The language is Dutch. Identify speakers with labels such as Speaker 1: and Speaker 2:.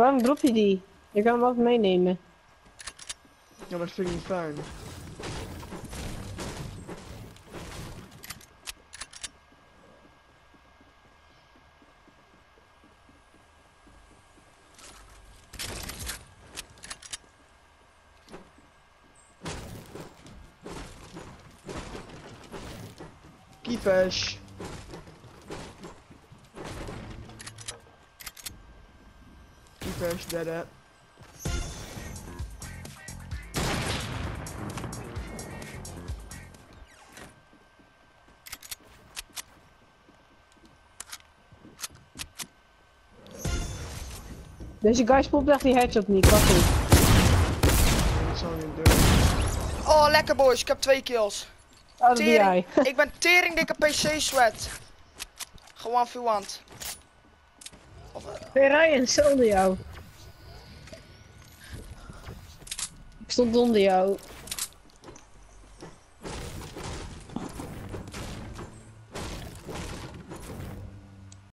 Speaker 1: Waarom drop je die? Je kan hem altijd meenemen.
Speaker 2: Ja, maar ik niet fijn. Keyfish. Keyfish, dead at.
Speaker 1: Deze guy spoelt echt die headshot niet, wat niet.
Speaker 2: Dat zou ik niet doen.
Speaker 3: Oh, lekker boys, ik heb twee kills.
Speaker 1: Oh, dat doe jij.
Speaker 3: Tering, ik ben tering dikke PC sweat. Gewoon verwant.
Speaker 1: Hey Ryan, zo onder jou. Ik stond onder jou.